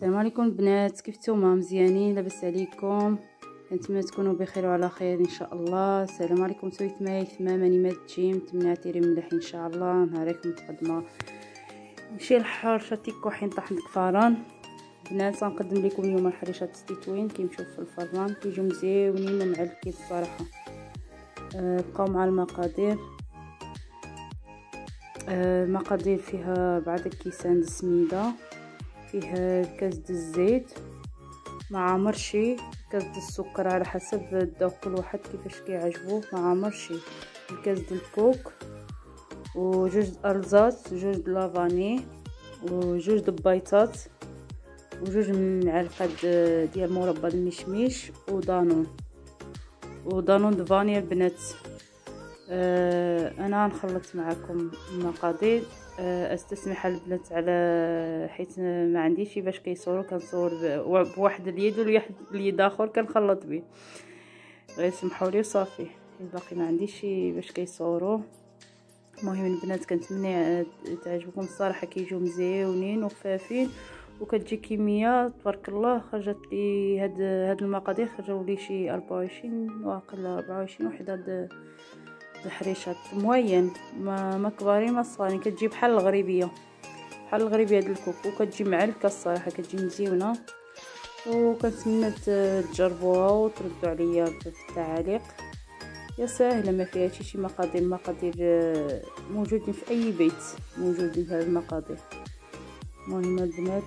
السلام عليكم البنات كيف نتوما؟ مزيانين؟ لاباس عليكم؟ كنتمنى تكونوا بخير وعلى خير إن شاء الله. السلام عليكم سويت ماي ثمامه نيمات جيم تمنى تيري مليح إن شاء الله. نهارك متقدمه نمشي للحرشه تيكو حين طحن الكفران بنات غنقدم لكم اليوم الحريشات ستيتوين كيمشيو في الفران كيجيو مزيونين ومعلكين الصراحه أه بقاو مع المقادير. أه المقادير فيها بعض كيسان السميده فيه كاس الزيت. مع مرشي كاس السكر على حسب الذوق كل واحد كيفاش كيعجبوه مع مرشي الكاس د الكوك وجوج ارزات جوج لافاني وجوج د بيضات وجوج معالق ديال مربى المشميش ودانون. ودانون د فانيا البنات. أنا غنخلط معكم المقادير. أستسمح البنات على حيت ما عنديش باش كيصوروا كنصور بواحد اليد والواحد اليد آخر كنخلط به. غير سمحوا لي وصافي باقي ما عنديش باش كيصوروا. المهم البنات كنتمنى تعجبكم الصراحة كيجيو مزيونين وخفافين. وكتجي كميه تبارك الله خرجت لي هاد هاد المقادير خرجوا لي شي 24 واقل 24 وحدة الحريشات موين ما ما كبارين ما صغارين كتجي بحال الغريبيه بحال الغريبيه ديال الكوكو. كتجي معلكه الصراحة. كتجي مزيونة. وكنتمنى تجربوها وتردوا عليا في التعاليق يا ساهلة ما فيها شي مقادير. مقادير موجودين في أي بيت. موجودين هاد المقادير. المهم البنات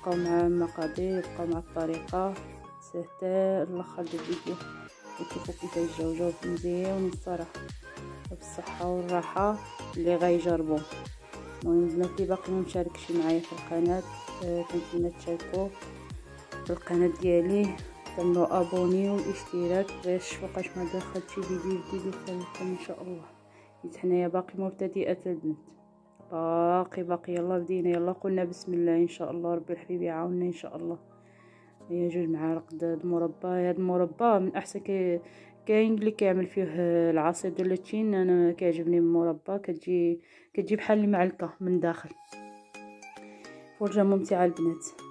بقاو مع المقادير بقاو مع الطريقة. حتى الآخر الفيديو. وتشوفوا كيفاش جاو جاو مزيان الصراحه بالصحة والراحة اللي غيجربوا المهم البنات اللي باقي ما مشاركش معايا في القناة آه كنتمنى تشاركوا في القناة ديالي تعملوا أبوني والاشتراك باش فوقاش ما دخلت شي فيديو جديد يوصلكم إن شاء الله. حيت حنايا باقي مبتدئه البنات. باقي باقي يلا بدينا يلا قلنا بسم الله إن شاء الله ربي الحبيب يعاوننا إن شاء الله. هي جوج معالق د المربى. هاد المربى من أحسن كي كاين اللي كيعمل فيه العصير ديال التين. أنا كيعجبني المربى. كتجي كتجي بحال المعلكه من داخل. فرجة ممتعة البنات.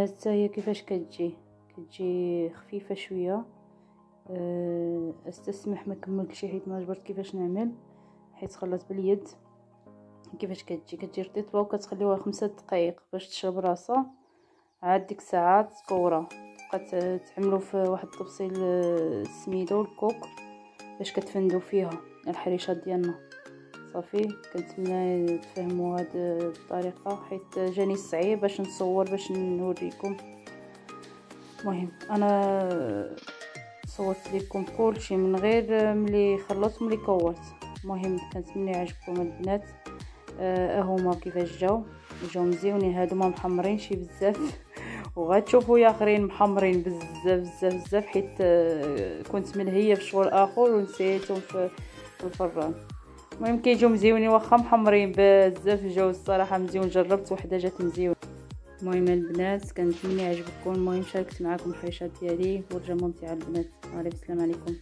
البنات هي كيفاش كتجي. كتجي خفيفة شوية. أه أستسمح ما كملتش حيت ما جبرت كيفاش نعمل حيت خلصت باليد. كيفاش كتجي؟ كتجي رطيبه وكتخليوها خمسة دقائق باش تشرب راسها. عاد ديك الساعات تكورا تبقى تعملوا في واحد الطبسيل السميده والكوك باش كتفندو فيها الحريشات ديالنا. صافي كنتمنى تفهموا هاد الطريقة حيت جاني صعيب باش نصور باش نوريكم. المهم أنا صورت لكم كلشي من غير ملي خلصت ملي كورت. المهم كنتمنى يعجبكم البنات. آه هما كيفاش جاو؟ جاو مزيونين. هادو ما محمرينش بزاف. وغتشوفوا يا آخرين محمرين بزاف بزاف بزاف. حيت آه كنت ملهيه في شغل آخر ونسيتهم في الفران. المهم كيجيو مزيونين واخا محمرين بزاف جاو الصراحة مزيون جربت وحدة جات مزيون. المهم البنات كنتمنى يعجبكم المهم شاركت معكم الحريشات ديالي ورجه ممتعه البنات. السلام عليكم.